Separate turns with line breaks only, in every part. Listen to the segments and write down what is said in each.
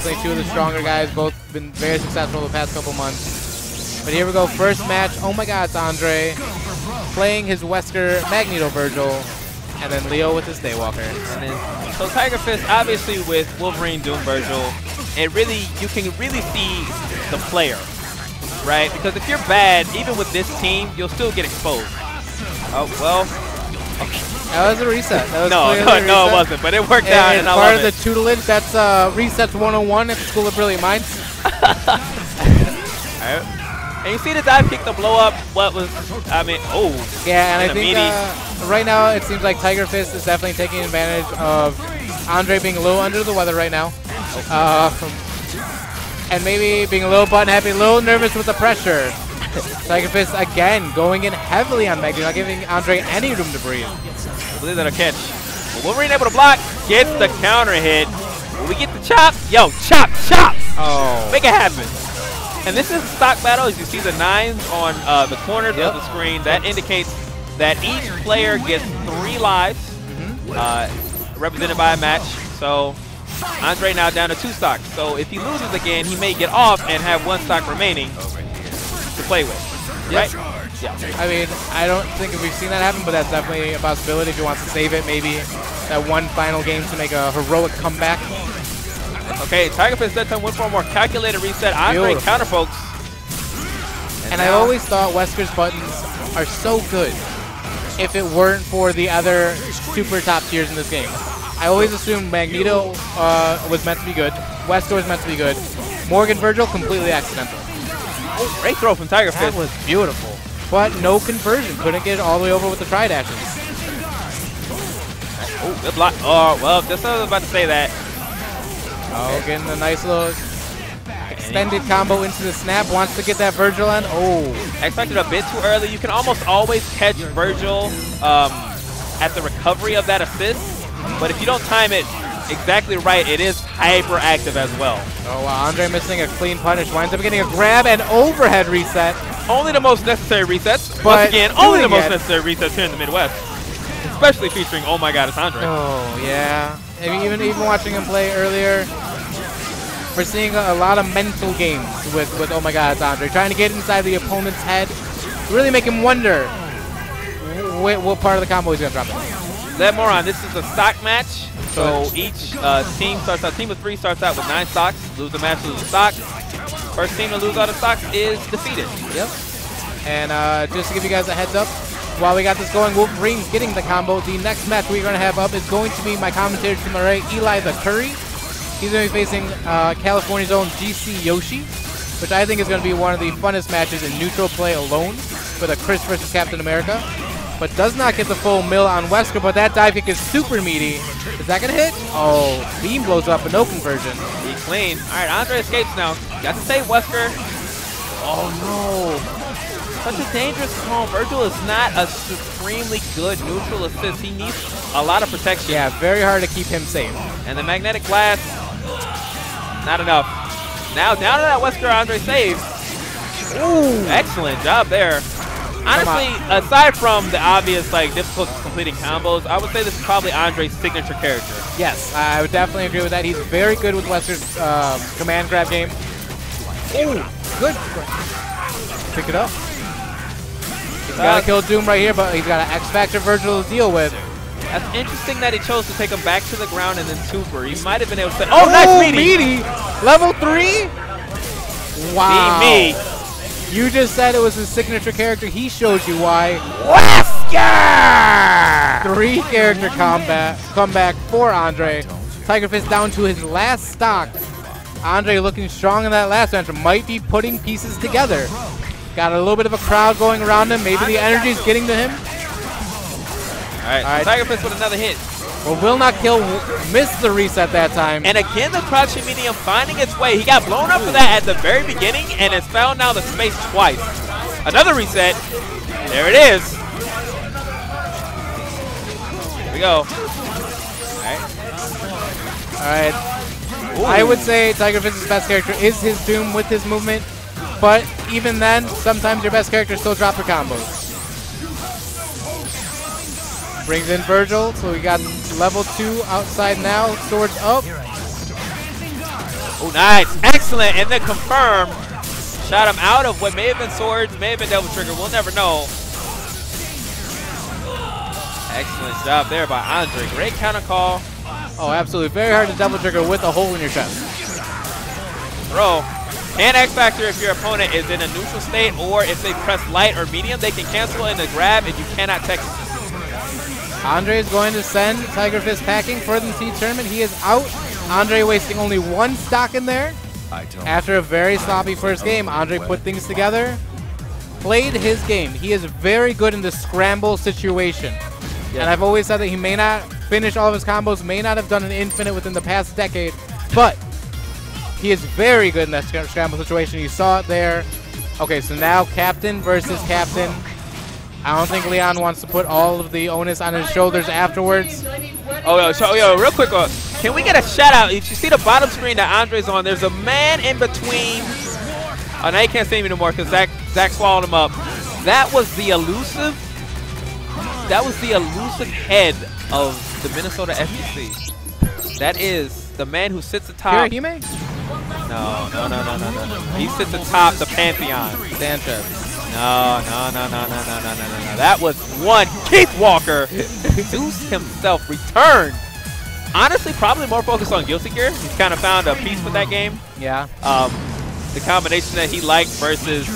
Definitely two of the stronger guys. Both been very successful the past couple months. But here we go. First match. Oh my god, it's Andre playing his Wesker Magneto Vergil. And then Leo with his Daywalker.
And then, so Tiger Fist, obviously with Wolverine Doom Vergil, it really, you can really see the player, right? Because if you're bad, even with this team, you'll still get exposed. Oh, well.
That was a reset. That was
no, no, no, it wasn't. But it worked
and,
out,
and,
and
part of
it.
the tutelage, that's uh, resets 101 at the School of Brilliant Minds.
And you see the dive kick, the blow up. What was, I mean, oh.
Yeah, and I think uh, right now it seems like Tiger Fist is definitely taking advantage of Andre being a little under the weather right now. Uh, and maybe being a little button happy, a little nervous with the pressure. Fist again going in heavily on Magneto, not giving Andre any room to breathe.
I believe that'll catch. Wolverine able to block, gets the counter hit. Will we get the chop? Yo, chop, chop!
Oh.
Make it happen. And this is stock battle. As you see the nines on uh, the corners
Yep.
of the screen, that indicates that each player gets three lives,
Mm-hmm.
uh, represented by a match. So Andre now down to two stocks. So if he loses again, he may get off and have one stock remaining play with. Right? Yeah.
I mean, I don't think we've seen that happen, but that's definitely a possibility if he wants to save it. Maybe that one final game to make a heroic comeback.
Okay, Tiger Fist that time went for a more calculated reset. Andre
Beautiful.
counter pokes.
And I always thought Wesker's buttons are so good if it weren't for the other super top tiers in this game. I always assumed Magneto uh, was meant to be good, Wesker was meant to be good, Morrigan Vergil completely accidental.
Oh, great throw from Tiger
That was beautiful. But no conversion, couldn't get it all the way over with the tri dashes.
Oh, good block. Oh, well, just I was about to say that.
Oh, getting a nice little extended combo into the snap, wants to get that Vergil on. Oh,
expected a bit too early. You can almost always catch Vergil um, at the recovery of that assist, but if you don't time it exactly right, it is hyperactive as well.
oh wow, Andre missing a clean punish, winds up getting a grab and overhead reset.
Only the most necessary resets.
But
Once again, only the most
it-
necessary resets here in the Midwest, especially featuring Oh My God, it's Andre.
Oh yeah. I mean, even even watching him play earlier, we're seeing a, lot of mental games with with Oh my God, it's Andre trying to get inside the opponent's head, really make him wonder wh- what part of the combo he's gonna drop. In.
That moron, this is a stock match. So each uh, team starts out, team of three starts out with nine stocks. Lose the match, lose the stock. First team to lose all the stocks is defeated.
Yep. And uh, just to give you guys a heads up, while we got this going, Wolverine's getting the combo. The next match we're going to have up is going to be my commentator to my right, Eli the Curry. He's going to be facing uh, California's own GC Yoshi, which I think is going to be one of the funnest matches in neutral play alone with a Chris versus Captain America. But does not get the full mill on Wesker, but that dive kick is super meaty. Is that going to hit? Oh, beam blows up, but no conversion.
Be clean. All right, Andre escapes now. Got to save Wesker. Oh no. Such a dangerous call. Vergil is not a supremely good neutral assist. He needs a lot of protection.
Yeah, very hard to keep him safe.
And the magnetic blast, not enough. Now down to that Wesker Andre save. Ooh, excellent job there. Honestly, aside from the obvious like difficult completing combos, I would say this is probably Andre's signature character.
Yes, I would definitely agree with that. He's very good with Wesker's um, command grab game. Ooh, good. Pick it up. He's got
Uh,
to kill Doom right here, but he's got an X Factor Vergil to deal with.
That's interesting that he chose to take him back to the ground and then super. He might have been able to say, oh, nice
Ooh,
meaty.
Level three? Wow.
Be me.
You just said it was his signature character. He showed you why.
Wesker!
Three character combat comeback for Andre. Tiger Fist down to his last stock. Andre looking strong in that last match. Might be putting pieces together. Got a little bit of a crowd going around him. Maybe the energy's getting to him.
All right,
All right.
Tiger Fist with another hit.
Well, will not kill. Missed the reset that time.
And again, the crouching medium finding its way. He got blown up for that at the very beginning and has found now the space twice. Another reset. There it is. Here we go. All right.
All right. I would say Tiger Fist's best character is his Doom with his movement. But even then, sometimes your best character still drop their combos. Brings in Vergil, so we got level two outside now. Swords up.
Oh, nice. Excellent. And then confirm. Shot him out of what may have been swords, may have been double trigger. We'll never know. Excellent job there by Andre. Great counter call.
Oh, absolutely. Very hard to double trigger with a hole in your chest.
Throw. And X Factor if your opponent is in a neutral state or if they press light or medium, they can cancel in the grab and you cannot tech.
Andre is going to send Tiger Fist packing for the T tournament. He is out. Andre wasting only one stock in there. After a very sloppy first game, Andre put things together, played his game. He is very good in the scramble situation. And I've always said that he may not finish all of his combos, may not have done an infinite within the past decade, but he is very good in that scramble situation. You saw it there. Okay, so now captain versus captain. I don't think Leon wants to put all of the onus on his shoulders afterwards.
Oh, yo, so, yo, real quick, uh, can we get a shout out? If you see the bottom screen that Andre's on, there's a man in between. Oh, now you can't see me anymore because Zach, Zach swallowed him up. That was the elusive. That was the elusive head of the Minnesota FGC. That is the man who sits atop.
Hirahime?
No, no, no, no, no, no. He sits atop the Pantheon.
Sanchez.
No, no, no, no, no, no, no, no, no, no. That was one Keith Walker. Zeus himself returned. Honestly, probably more focused on Guilty Gear. He's kind of found a piece with that game.
Yeah.
Um, the combination that he liked versus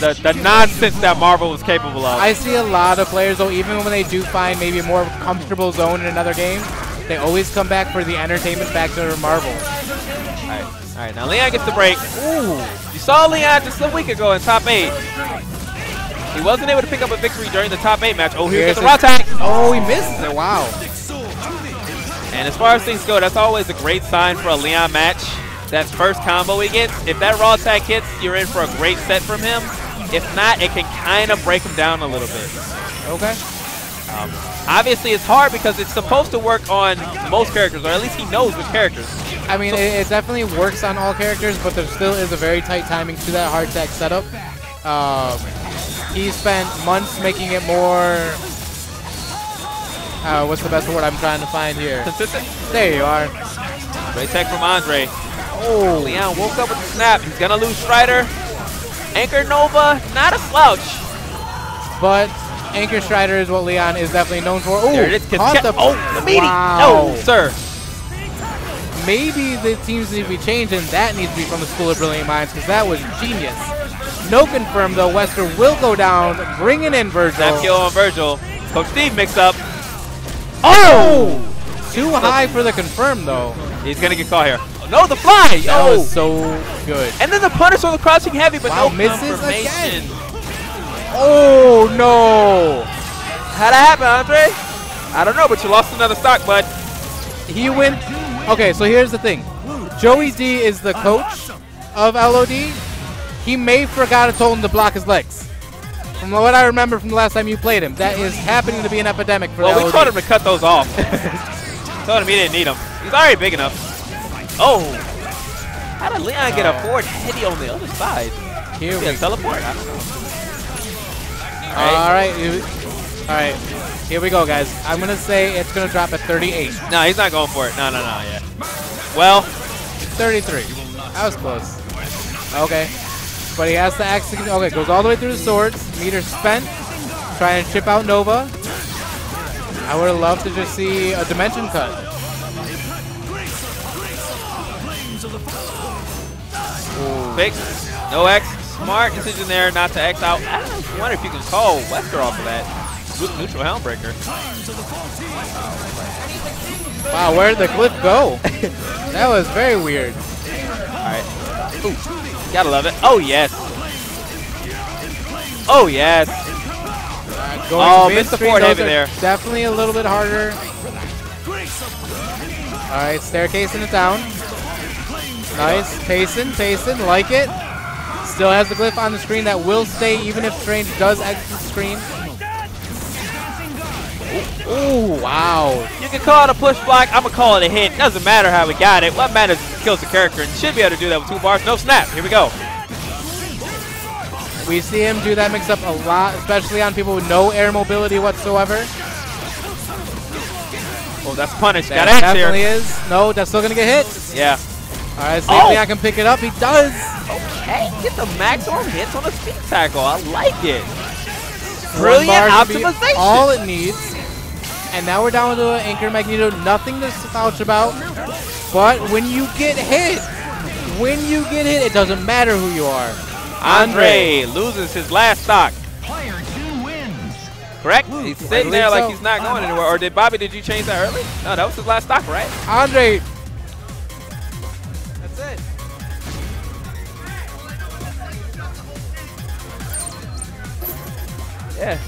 the, the nonsense that Marvel was capable of.
I see a lot of players, though, even when they do find maybe a more comfortable zone in another game, they always come back for the entertainment factor of Marvel.
All right, all right. Now Leon gets the break. Ooh, you saw Leon just a week ago in top eight. He wasn't able to pick up a victory during the top eight match. Oh, here's
Here's
the raw tag.
Oh, he misses it. Wow.
And as far as things go, that's always a great sign for a Leon match. That first combo he gets, if that raw tag hits, you're in for a great set from him. If not, it can kind of break him down a little bit.
Okay.
Um, obviously, it's hard because it's supposed to work on most characters, or at least he knows which characters.
I mean, it, it definitely works on all characters, but there still is a very tight timing to that hard tech setup. Um, he spent months making it more. Uh, what's the best word I'm trying to find here?
Consistent.
There you are.
Great tech from Andre. Oh, Leon woke up with the snap. He's gonna lose Strider. Anchor Nova, not a slouch.
But Anchor Strider is what Leon is definitely known for. Ooh,
There it is.
caught the
oh, the meaty.
Wow.
No, sir.
Maybe the teams need to be changed, and that needs to be from the School of Brilliant Minds, because that was genius. No confirm, though. Wesker will go down, bringing in Vergil.
Snap kill on Vergil. Coach Steve mixed up.
Oh! oh! Too high for the confirm, though.
He's gonna get caught here. No, the fly.
That
Oh,
was so good.
and then the punish on the crouching heavy, but
Wow,
no
misses
confirmation.
again. Oh, no!
How'd that happen, Andre? I don't know, but you lost another stock, bud.
He went. Okay, so here's the thing. Joey D is the coach of LOD. He may forgot to told him to block his legs. From what I remember from the last time you played him, that is happening to be an epidemic for
Well,
LOD.
we told him to cut those off. told him he didn't need them. He's already big enough. Oh. How did Leon get a forward heady on the other side?
Here we
teleport?
All right. All right. Here we go, guys. I'm gonna say it's gonna drop at 38,
No, he's not going for it. No, no, no, yeah. Well,
33. That was close. Okay, but he has to execute. Okay, goes all the way through the swords. Meter spent. Trying to chip out Nova. I would have loved to just see a dimension cut.
fix. No X. Smart decision there not to X out. I wonder if you can call Wesker off of that. With neutral Helmbreaker.
Wow, where did the cliff go? that was very weird.
Alright. Ooh. Gotta love it. Oh, yes. Oh, yes.
Uh,
Oh, missed the forward heavy there.
Definitely a little bit harder. All right, staircasing it down. Nice, pacing, pacing, like it. Still has the glyph on the screen that will stay even if Strange does exit the screen. Oh, wow.
You can call it a push block. I'm going to call it a hit. Doesn't matter how we got it. What matters is it kills the character. And should be able to do that with two bars. No snap. Here we go.
We see him do that mix up a lot, especially on people with no air mobility whatsoever.
Oh, that's punished.
That
Got X
definitely
here.
is. No, that's still going to get hit.
Yeah.
All right, see if
Oh.
Leon can pick it up. He does.
Okay, get the maximum hits on the speed tackle. I like it. Brilliant
bar should be
optimization.
All it needs. And now we're down to an Anchor Magneto. Nothing to vouch about. But when you get hit, when you get hit, it doesn't matter who you are.
Andre loses his last stock.
Player two wins.
Correct? He's sitting there like
so.
he's not going anywhere. Or did Bobby, did you change that early? No, that was his last stock, right?
Andre,
Yeah.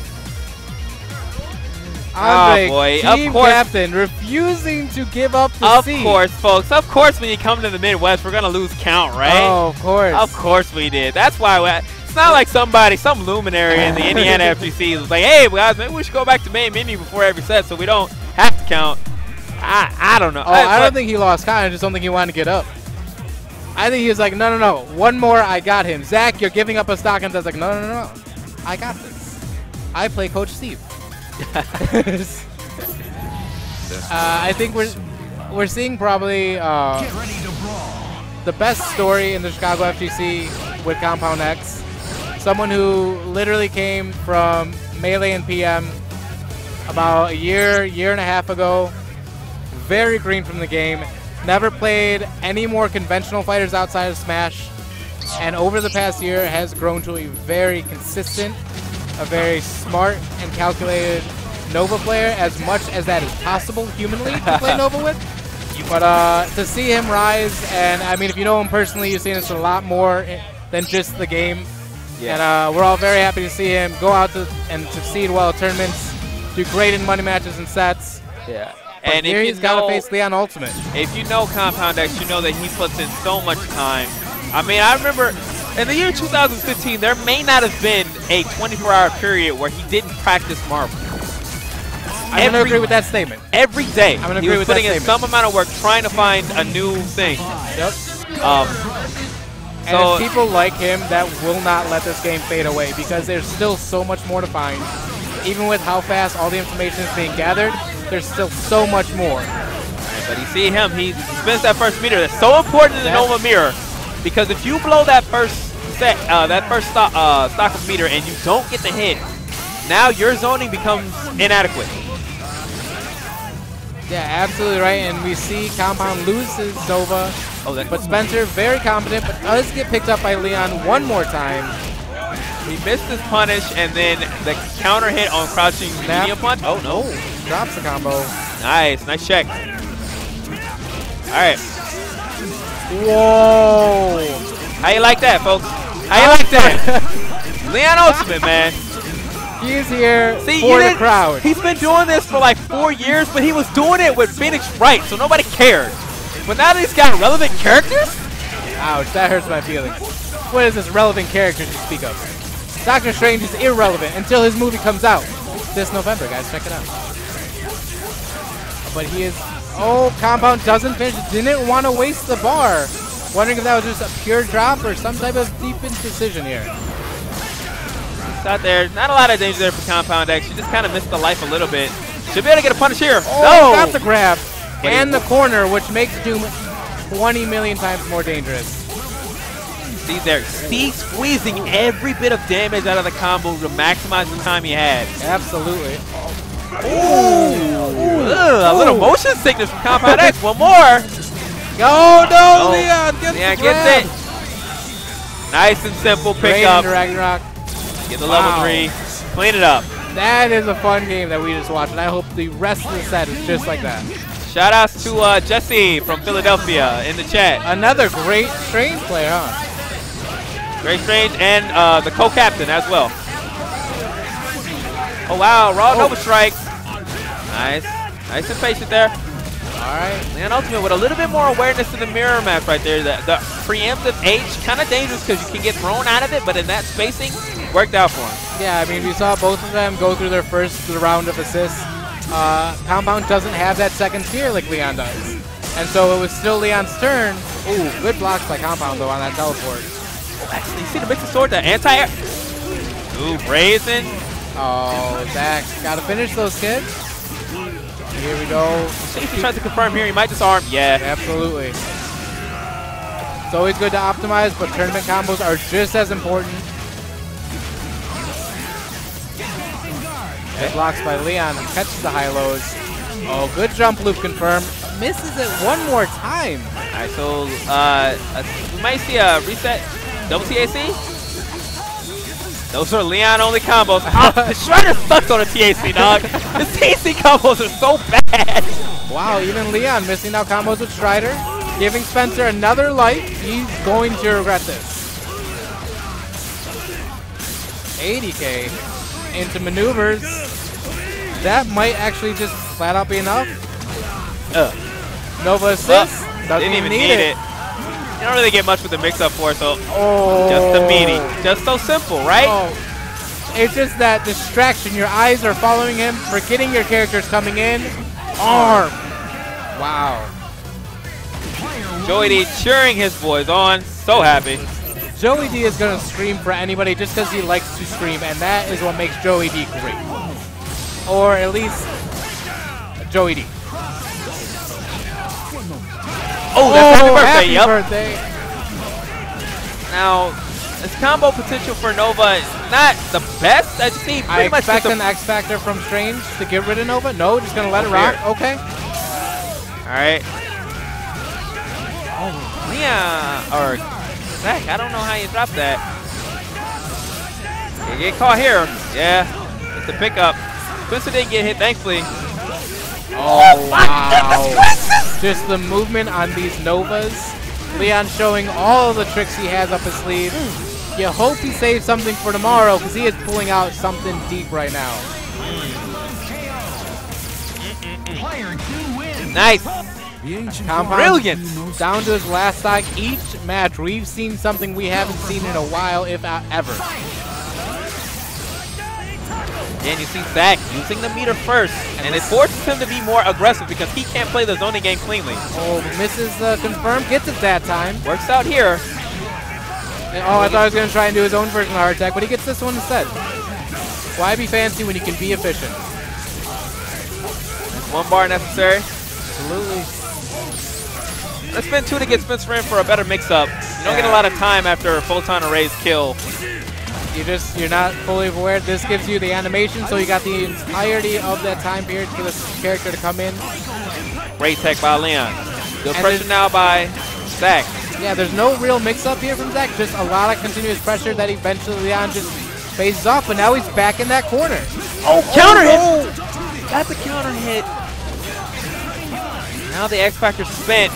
Ah, Andre,
Oh, boy, of course.
captain, refusing to give up the
Of
seat.
course, folks. Of course, when you come to the Midwest, we're going to lose count, right?
Oh, of course.
Of course we did. That's why we, it's not like somebody, some luminary in the Indiana FGC was like, hey, guys, maybe we should go back to main menu before every set so we don't have to count. I, I don't know.
Oh, I don't think he lost count. I just don't think he wanted to get up. I think he was like, no, no, no. One more, I got him. Zach, you're giving up a stock. And I was like, no, no, no, no. I got this. I play Coach Steve. uh, I think we're we're seeing probably uh,
Get ready to brawl.
the best story in the Chicago FGC with Compound X. Someone who literally came from Melee and PM about a year, year and a half ago. Very green from the game. Never played any more conventional fighters outside of Smash. And over the past year has grown to a very consistent, a very smart and calculated Nova player, as much as that is possible humanly to play Nova with. But uh, to see him rise, and I mean, if you know him personally, you've seen this a lot more than just the game. And uh, we're all very happy to see him go out to, and succeed well at tournaments, do great in money matches and sets.
Yeah.
But
And
here
if
he's got to face Leon Ultimate.
if you know Compound X, you know that he puts in so much time. I mean, I remember in the year 2015, there may not have been a 24-hour period where he didn't practice Marvel.
I'm going to agree with that statement.
Every day, I'm
gonna
he
agree with that
putting in
statement.
some amount of work trying to find a new thing.
Yep.
Um,
And
So-
people like him that will not let this game fade away because there's still so much more to find. Even with how fast all the information is being gathered, there's still so much more.
But you see him, he spins that first meter. That's so important in the Nova mirror. Because if you blow that first set, uh, that first stock, uh, stock of meter and you don't get the hit, now your zoning becomes inadequate.
Yeah, absolutely right. And we see Compound loses his Nova,
Oh,
but Spencer, very competent, but does get picked up by Leon one more time.
he missed his punish and then the counter hit on crouching
Snap.
medium punch. Oh, no.
Drops the combo.
Nice, nice check. All right.
Whoa!
How you like that, folks? How you like that? Leon Ultimate, man.
He's here
See,
for
you
the crowd.
He's been doing this for like four years, but he was doing it with Phoenix Wright, so nobody cared. But now that he's got relevant characters,
Ouch, that hurts my feelings. What is this relevant character to speak of? Doctor Strange is irrelevant until his movie comes out this November, guys. Check it out. But he is. Oh, Compound doesn't finish. Didn't want to waste the bar. Wondering if that was just a pure drop or some type of deep decision here.
out there. Not a lot of danger there for Compound X. You just kind of missed the life a little bit. Should be able to get a punish here.
Oh,
no!
got the grab and the corner, which makes Doom 20 million times more dangerous.
See there, Steve squeezing every bit of damage out of the combo to maximize the time he had.
Absolutely.
Ugh, a little motion sickness from Compound X. One more.
Oh no,
Oh,
Leon gets
Leon gets it. Nice and simple
Great
pick up.
into Ragnarok.
Get the level
Wow.
three. Clean it up.
That is a fun game that we just watched, and I hope the rest of the set is just like that.
Shout outs to uh, Jesse from Philadelphia in the chat.
Another great Strange player, huh?
Great Strange and uh, the co-captain as well. Oh wow, raw
Oh.
Nova Strike. Nice. Nice and patient there.
All right.
Man Ultimate with a little bit more awareness in the mirror match right there. The, the preemptive H, kind of dangerous because you can get thrown out of it, but in that spacing, worked out for him.
Yeah, I mean, we saw both of them go through their first round of assists. Uh, Compound doesn't have that second tier like Leon does. And so it was still Leon's turn. Ooh, good blocks by Compound, though, on that teleport.
Oh, actually, you see the mix of sword, the anti-air? Ooh, brazen.
Oh, Zach, gotta finish those kids. Here we go.
He tries to confirm here, he might disarm. Yeah.
Absolutely. It's always good to optimize, but tournament combos are just as important. It blocks by Leon and catches the high lows. Oh, good jump loop confirmed. Misses it one more time.
All right, so uh, uh, we might see a reset double TAC. Those are Leon only combos. Ah, the Strider sucks on a TAC, dog. the TAC combos are so bad.
Wow, even Leon missing out combos with Strider. Giving Spencer another life. He's going to regret this. 80k into maneuvers. That might actually just flat out be enough.
Ugh.
Nova assist. Doesn't
didn't even need it. You don't really get much with the mix-up for so
Oh.
just the oh. meaty. Just so simple, right?
Oh. It's just that distraction. Your eyes are following him, forgetting your character's coming in. Arm. Wow.
Joey D cheering his boys on. So happy.
Joey D is going to scream for anybody just because he likes to scream, and that is what makes Joey D great. Or at least Joey D.
Oh, that's happy oh, birthday.
happy
yep.
birthday.
Now, this combo potential for Nova is not the best. I just need
I
pretty much
expect an X Factor from Strange to get rid of Nova. No, just going to let it rock.
here.
Okay.
All right. Oh, Leon or Zach, I don't know how you drop that. You get caught here. Yeah, it's a pickup. Spencer didn't get hit, thankfully.
Oh, wow. Just the movement on these Novas. Leon showing all the tricks he has up his sleeve. You hope he saves something for tomorrow because he is pulling out something deep right now.
Nice.
Compound
Brilliant.
down to his last stock. Each match, we've seen something we haven't seen in a while, if uh, ever.
And you see Zach using the meter first, and it forces him to be more aggressive because he can't play the zoning game cleanly.
Oh, misses uh, the confirm, gets it that time.
Works out here.
And, oh, I thought I was going to try and do his own version of heart attack, but he gets this one instead. Why be fancy when you can be efficient?
One bar necessary.
Absolutely.
Let's spend two to get Spencer in for a better mix-up. You don't get a lot of time after Photon Array's kill.
You just you're not fully aware. This gives you the animation, so you got the entirety of that time period for this character to come in.
Great tech by Leon. Good
And
pressure now by Zach.
Yeah, there's no real mix-up here from Zach. Just a lot of continuous pressure that eventually Leon just phases off, but now he's back in that corner.
Oh, counter hit! Oh, That's a counter hit. Now the X Factor spent.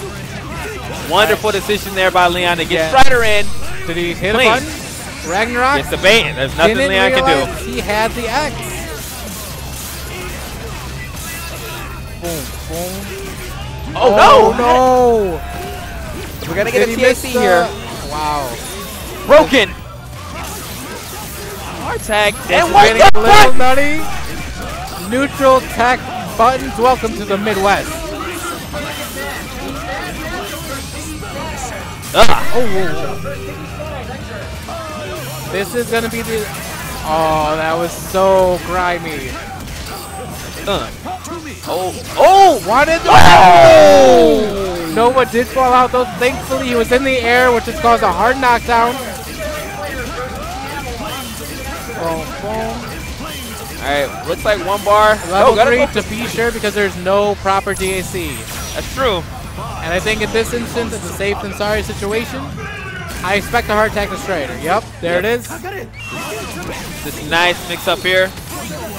Wonderful decision there by Leon to get
Yeah.
Strider in.
Did he hit
Clean.
a button? Ragnarok
Gets the bait. There's nothing
didn't
can do.
he had the X. Boom, boom.
Oh,
Oh,
no!
no!
We're gonna get
he
a
miss
TAC
the-
here.
Wow.
Broken. Hard tag.
This
And
is
what
getting
the
a little
fuck?
nutty. Neutral tech buttons. Welcome to the Midwest.
Ah.
Oh, whoa, whoa. This is gonna be the. Oh, that was so grimy.
Uh. Oh. Oh!
Wanted the.
Oh!
Nova did fall out though. Thankfully, he was in the air, which has caused a hard knockdown. Boom, boom.
Alright, looks like one bar.
Level
no, gotta
three
go.
to be sure because there's no proper DAC.
That's true.
And I think in this instance, it's a safe than sorry situation. I expect a hard attack to Strider. Yep, there it is.
This nice mix up here.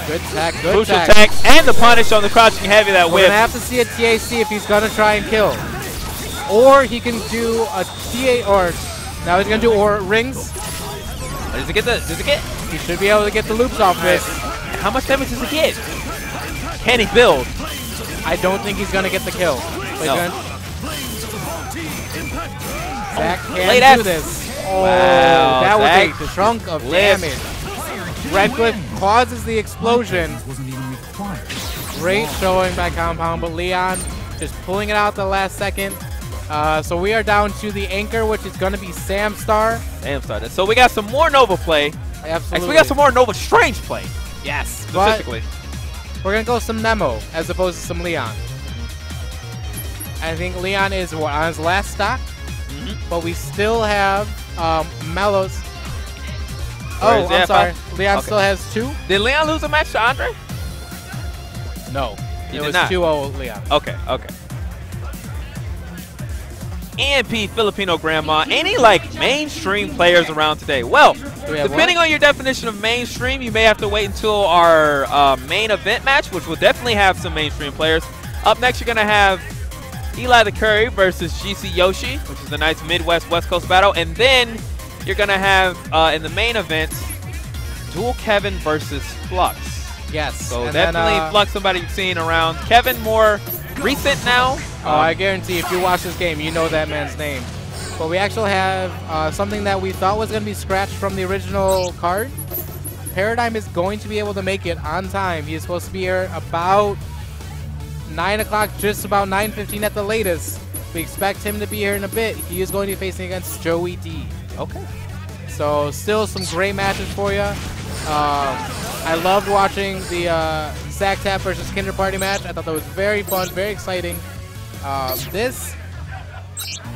Good attack, good
Crucial
attack.
attack and the punish on the crouching heavy that
We're
whip.
gonna have to see a TAC if he's gonna try and kill. Or he can do a TA or now he's gonna do or rings.
Does it get the? Does it get?
He should be able to get the loops off this.
How much damage does he get? Can he build?
I don't think he's gonna get the kill. But
No.
Zach can
late
do this. Oh,
Wow,
that
Zach
was a chunk of
lives.
damage. Redcliffe causes the explosion.
Wasn't even required.
Great showing by Compound, but Leon just pulling it out the last second. Uh, so we are down to the anchor, which is going to be Samstar.
Damn, started. So we got some more Nova play.
Absolutely.
Actually, we got some more Nova Strange play.
Yes, but
Specifically.
we're going to go some Nemo as opposed to some Leon. I think Leon is what, on his last stock.
Mm-hmm.
but we still have um, Melos.
Or
Oh, I'm sorry.
five?
Leon
Okay.
still has two?
Did Leon lose a match to Andre?
No.
He
it
did
was
not.
2-0 Leon.
Okay, okay. EMP Filipino Grandma. Any like mainstream players around today? Well,
we
depending
one?
on your definition of mainstream, you may have to wait until our uh, main event match, which will definitely have some mainstream players. Up next, you're gonna have Eli the Curry versus GC Yoshi, which is a nice Midwest West Coast battle, and then you're gonna have uh, in the main event Dual Kevin versus Flux.
Yes.
So
and then,
definitely
uh,
Flux, somebody you've seen around. Kevin more recent now.
Oh, I guarantee if you watch this game, you know that man's name. But we actually have uh, something that we thought was going to be scratched from the original card. Paradigm is going to be able to make it on time. He is supposed to be here about 9 o'clock, just about 9.15 at the latest. We expect him to be here in a bit. He is going to be facing against Joey D.
okay.
So still some great matches for you. Um, I loved watching the uh, Zack Tap versus Kinder Party match. I thought that was very fun, very exciting. Um, this,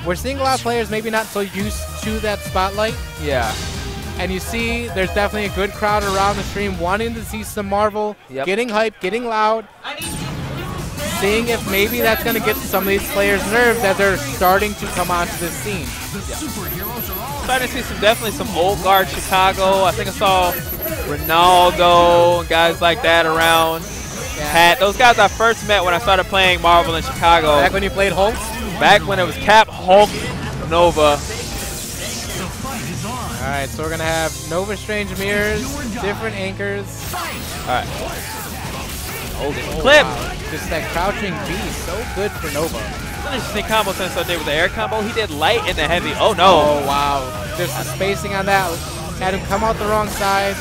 we're seeing a lot of players maybe not so used to that spotlight.
Yeah.
And you see there's definitely a good crowd around the stream wanting to see some Marvel,
Yep.
getting hype, getting loud. Seeing if maybe that's going to get some of these players' nerves as they're starting to come onto this scene.
Starting to see some definitely some old guard Chicago. I think I saw Ronaldo and guys like that around. Pat, those guys I first met when I started playing Marvel in Chicago.
Back when you played Hulk?
Back when it was Cap, Hulk, Nova.
All right, so we're gonna have Nova Strange mirrors, different anchors.
All right.
Oh,
Clip.
wow. Just that crouching B, so good for Nova.
An interesting combo since I did with the air combo. He did light and the heavy. Oh no.
Oh wow, just the spacing on that had him come out the wrong side.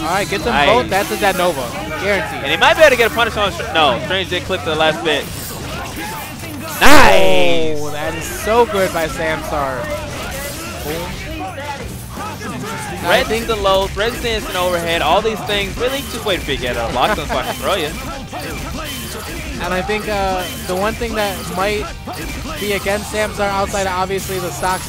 All right, get them
Nice.
both. That's a dead Nova, guaranteed.
And he might be able to get a punish on. No, Strange did clip to the last bit. Nice.
Oh, that is so good by Samstar. Boom. Think
the low, red stance and overhead, all these things. Really, just wait for you to get a lock on I throw you.
And I think uh, the one thing that might be against Samstar outside of obviously the stocks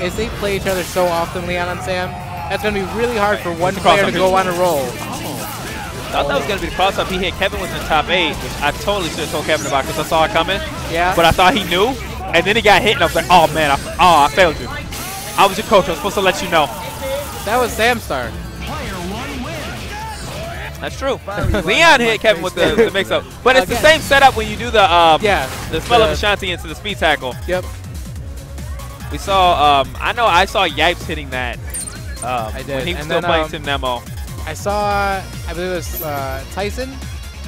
is they play each other so often, Leon and Sam. That's going to be really hard for one
It's a cross
player to go on a roll.
I thought that was going to be the cross up. He hit Kevin was in top eight, which I totally should have told Kevin about because I saw it coming.
Yeah.
But I thought he knew. And then he got hit, and I was like, oh man, I, oh, I failed you. I was your coach. I was supposed to let you know.
That was Samstar.
That's true. Leon hit Kevin with the, the mix up. But it's the same setup when you do the um,
Yeah.
the spell of
the-
Vishanti into the speed tackle.
Yep.
We saw, um, I know I saw Yipes hitting that um,
I did.
when he was
And
still
then,
playing
um,
Tim Nemo.
I saw, I believe it was uh, Tyson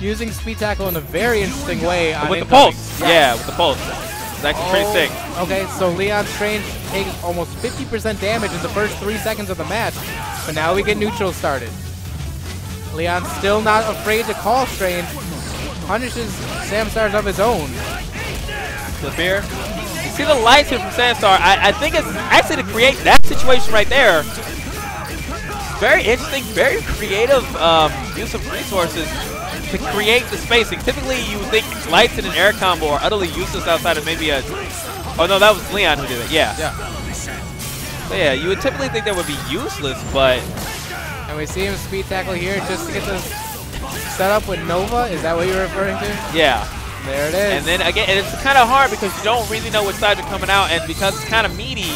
using speed tackle in a very interesting way. on
With the
incoming.
pulse.
Yes.
Yeah, with the pulse. It's actually pretty sick.
Okay, so Leon Strange takes almost 50% damage in the first three seconds of the match, but now we get neutral started. Leon's still not afraid to call Strange, punishes Samstars of his own.
The beer. You see the lights here from Samstar. I, I think it's actually to create that situation right there. Very interesting, very creative um, use of resources to create the spacing. Typically, you would think lights and an air combo are utterly useless outside of maybe a. Oh no, that was Leon who did it. Yeah.
Yeah.
So yeah, you would typically think that would be useless, but
And we see him speed tackle here just to get this set up with Nova. Is that what you're referring to?
yeah.
There it is.
And then again, and it's kind of hard because you don't really know which side you're coming out, and because it's kind of meaty,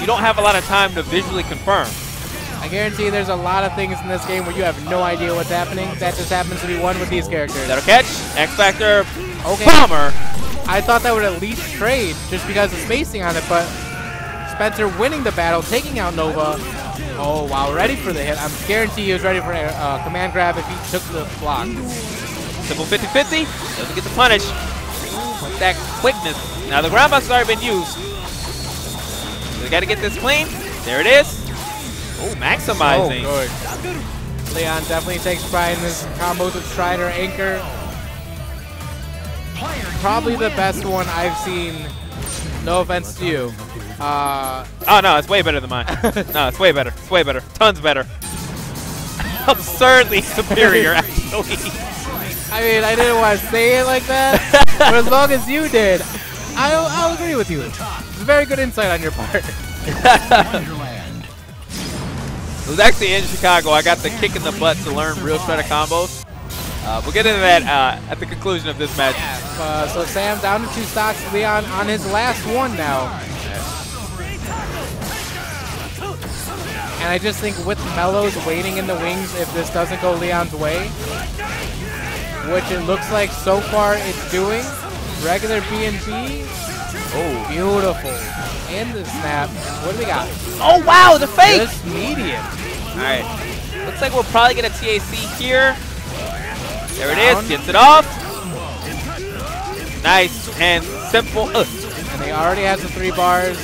you don't have a lot of time to visually confirm.
I guarantee there's a lot of things in this game where you have no idea what's happening. That just happens to be one with these characters.
That'll catch. X Factor.
Okay.
Bomber.
I thought that would at least trade just because of spacing on it, but Spencer winning the battle, taking out Nova. Oh, wow, ready for the hit. I'm guaranteed he was ready for a uh, command grab if he took the block.
Simple 50-50. Doesn't get the punish. With that quickness. Now the ground has already been used. So we got to get this clean. There it is. Oh, maximizing.
Oh, good. Leon definitely takes pride in his combos with Strider, Anchor. Probably the best one I've seen. No offense to you. Uh,
Oh no, it's way better than mine. no, it's way better. It's way better. Tons better. Absurdly superior, actually.
I mean, I didn't want to say it like that, but as long as you did, I'll, I'll agree with you. It's a very good insight on your part.
It was actually in Chicago. I got the kick in the butt to learn real shredder combos. Uh, we'll get into that uh, at the conclusion of this match.
Uh, so Sam down to two stocks. Leon on his last one now. And I just think with Melos waiting in the wings, if this doesn't go Leon's way, which it looks like so far it's doing, regular B&B, oh, beautiful. And the snap. What do we got?
Oh, wow, the fake!
Just medium.
All right. Looks like we'll probably get a TAC here. There it is. Gets it off. Nice and simple.
And he already has the three bars.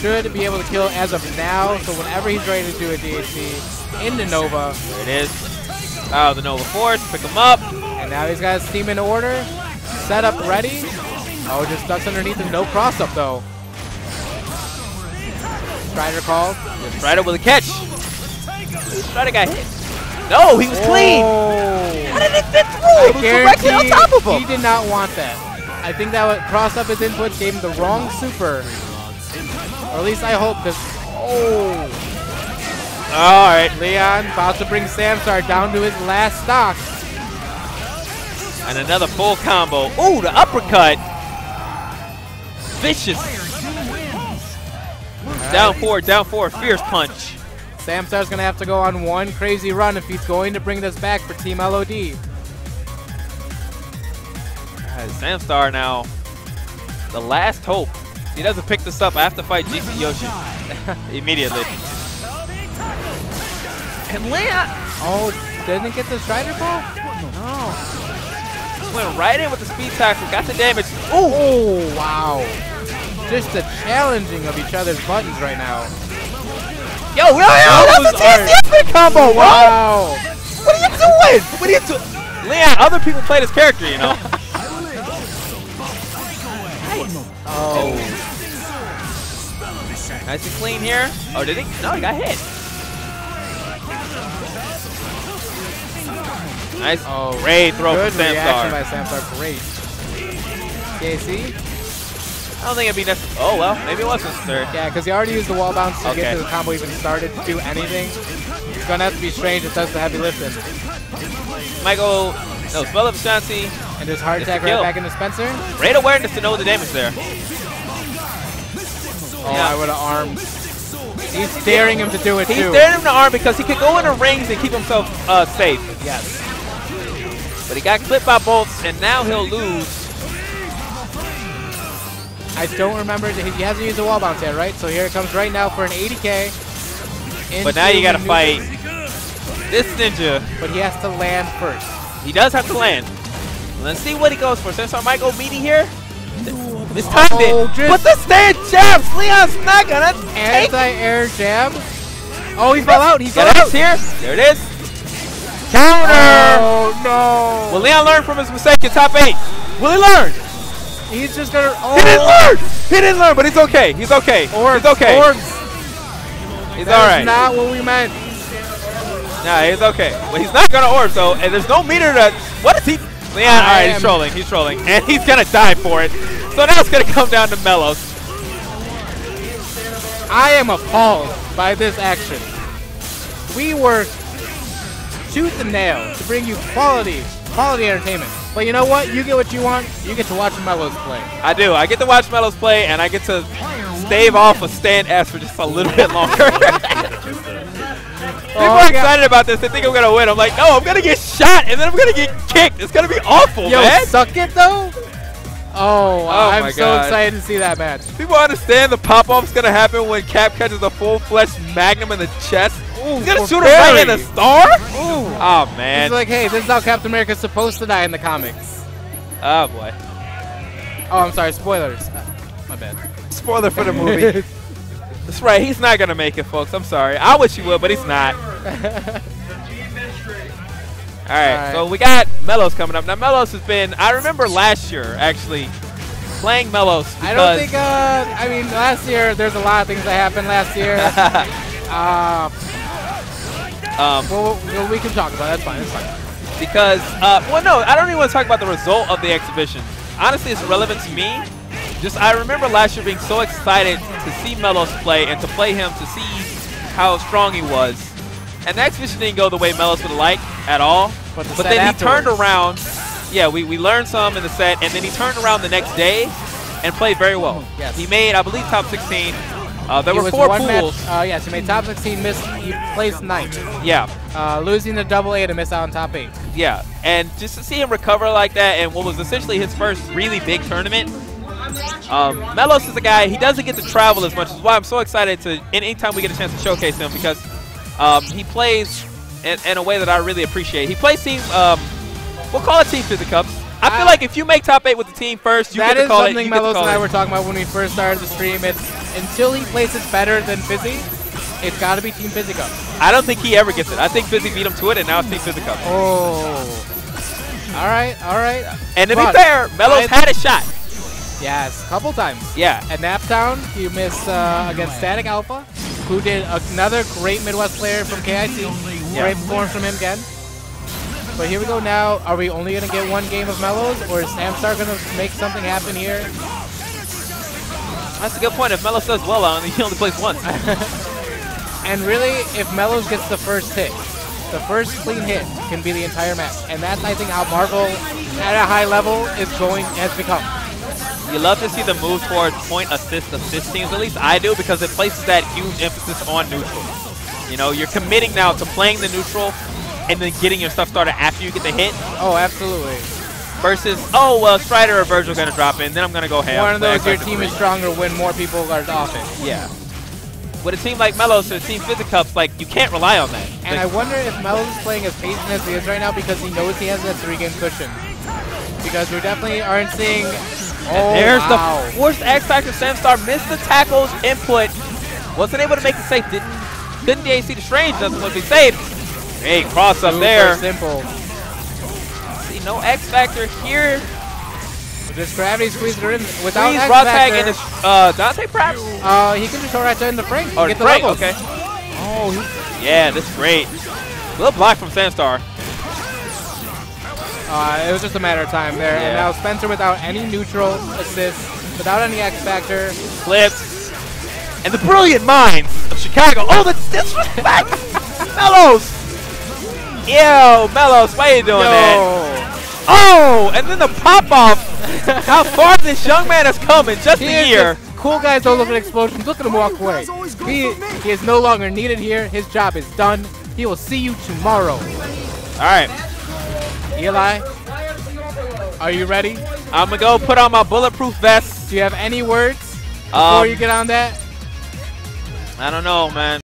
Should be able to kill as of now. So whenever he's ready to do a DHC into Nova,
there it is. Oh, the Nova Force. Pick him up.
and now he's got his team in order, set up ready. Oh, just ducks underneath him. No cross up though. Strider called.
Strider with a catch. Strider got hit. No, he was clean.
Oh.
How did it fit through? It was directly on top of him.
he did not want that. I think that would cross up his inputs, gave him the wrong super. Or at least I hope, because oh,
All right.
Leon about to bring Samstar down to his last stock.
And another full combo. Ooh, the uppercut. Vicious. Down four, down four. Fierce punch.
Samstar's gonna have to go on one crazy run if he's going to bring this back for Team LOD.
Samstar now. The last hope. If he doesn't pick this up, I have to fight GC Yoshi. Immediately. And Leon
Oh, didn't get the Strider ball? No.
went right in with the speed tackle, got the damage.
Oh, wow. Just the challenging of each other's buttons right now.
Yo, yo, yo, that's a TSD combo, bro!
Wow.
What are you doing? What are you doing? Leon, other people play this character, you know.
Oh.
Nice and clean here. Oh, did he? No, he got hit. Nice.
Oh,
Great throw
Good
from
reaction by
Samstar.
Samstar. Great. KC?
I don't think it'd be necessary. Oh, well, maybe it was necessary.
Yeah, because he already used the wall bounce to
Okay.
get to the combo even started to do anything. It's gonna have to be strange. It does the heavy lifting.
Michael, no, spell of Vishanti.
And there's heart attack right
kill.
back into Spencer.
Great awareness to know the damage there.
Oh,
Yeah.
I would have armed. He's daring him to do it
He's
too.
daring him to arm because he could go into rings and keep himself uh, safe.
Yes.
But he got clipped by bolts, and now he'll lose.
I don't remember. He hasn't used the wall bounce yet, right? So here it comes right now for an 80k.
But now you gotta fight this ninja.
But he has to land first.
He does have to land. Let's see what he goes for. Since I might go meaty here. This time
Oh,
it. But the stand jabs. Leon's not gonna.
Anti-air jab. Oh, he fell out. He fell
Got
out.
Here. There it is. Counter.
Oh no.
Will Leon learn from his mistake in top eight? Will he learn?
He's just gonna. Oh.
He didn't oh. learn. He didn't learn, but he's okay. He's okay.
Orbs,
he's okay.
Orbs.
He's
That
all right.
not what we meant.
Nah, he's okay. But he's not gonna orb So and there's no meter to. What is he? Leon, all right, he's trolling. He's trolling, and he's gonna die for it. So now it's gonna come down to Melos.
I am appalled by this action. We worked tooth and nail to bring you quality, quality entertainment. But you know what? You get what you want. You get to watch Melos play.
I do. I get to watch Melos play, and I get to stave off a stand S for just a little bit longer. People
Oh,
are excited about this. They think I'm gonna win. I'm like, no, I'm gonna get shot, and then I'm gonna get kicked. It's gonna be awful,
Yo,
man.
suck it though. Oh, oh
I'm
so
God.
excited to see that match.
People understand the pop off's gonna happen when Cap catches a full-fledged magnum in the chest. He's gonna
for
shoot him right in the
Barry.
star. Oh man.
He's like, hey, this is how Captain America's supposed to die in the comics.
oh boy.
Oh, I'm sorry, spoilers. Uh, my bad.
Spoiler for the movie. That's right. He's not gonna make it, folks. I'm sorry. I wish he would, but he's not. All right,
All right.
so we got Melos coming up. Now Melos has been. I remember last year actually playing Melos.
I don't think. Uh, I mean, last year there's a lot of things that happened last year. uh,
um,
well, well, we can talk about. it. That's fine. That's fine.
because, uh, well, no, I don't even want to talk about the result of the exhibition. Honestly, it's relevant to me. Just I remember last year being so excited to see Melos play and to play him to see how strong he was. And the exhibition didn't go the way Melos would like at all.
But, the
But then he turned around. Yeah, we, we learned some in the set, and then he turned around the next day and played very well.
Yes.
He made, I believe, top 16. Uh, there
He
were
was
four
one
pools.
match. Uh, yes, he made top 16, missed. He placed ninth,
Yeah,
uh, losing the double A to miss out on top eight.
yeah. And just to see him recover like that and what was essentially his first really big tournament. Um, Melos is a guy, he doesn't get to travel as much, which is why I'm so excited to, anytime we get a chance to showcase him because um, he plays in, in a way that I really appreciate. He plays team, um, we'll call it Team Fisticups. I feel like if you make top eight with the team first, you
that
get to call it.
That is something
you get to
Melos and I were talking about when we first started the stream. It's until he places better than Fizzy, it's got to be Team Fizzy Cup.
I don't think he ever gets it. I think Fizzy beat him to it, and now it's Team Fisticups.
Oh. All right, all right.
And to
But
be fair, Melos had a shot.
Yes, a couple times.
Yeah.
At Naptown, you missed uh, against Static Alpha, who did another great Midwest player from KIT. Great performance from him again. But here we go now. Are we only going to get one game of Melos, or is Samstar going to make something happen here?
That's a good point. If Melos does well on, he only plays once.
And really, if Melos gets the first hit, the first clean hit can be the entire match. And that's, I think, how Marvel at a high level is going has become.
You love to see the move towards point assist assist teams. At least I do because it places that huge emphasis on neutral. You know, you're committing now to playing the neutral and then getting your stuff started after you get the hit
Oh, absolutely.
versus, oh, well, Strider or Vergil going to drop in, then I'm going to go ham.
One of those, your team is stronger when more people are off it.
Yeah. With a team like Melos or a team Fisticups, like, you can't rely on that.
And I wonder if Melo's playing as patient as he is right now because he knows he has that three-game cushion. Because we definitely aren't seeing. Oh,
there's
wow.
the forced X Factor. Samstar missed the tackles input. Wasn't able to make the save. Didn't didn't DAC the strange doesn't want to be saved. Hey, cross up
Super
there.
simple.
See, no X Factor here.
Just gravity squeeze her in without
Please
X
raw tag
Factor,
into uh, Dante perhaps.
Uh, he can just throw right there in the frame.
Oh,
get the
right.
levels.
Okay.
Oh, he,
Yeah, that's great. Little block from Samstar.
uh, it was just a matter of time there. And now Spencer without any neutral assist, without any X Factor.
Flips. And the brilliant minds of Chicago. Oh, the disrespect! Melos! Yo, Melos, why you doing that?
Yo.
Oh, and then the pop off. How far this young man has come in just
He
a year.
just- cool guys don't look at explosions. Look at him walk away. He, he is no longer needed here. His job is done. He will see you tomorrow.
All right,
Eli, are you ready?
I'm gonna go put on my bulletproof vest.
Do you have any words before
Um,
you get on that?
I don't know, man.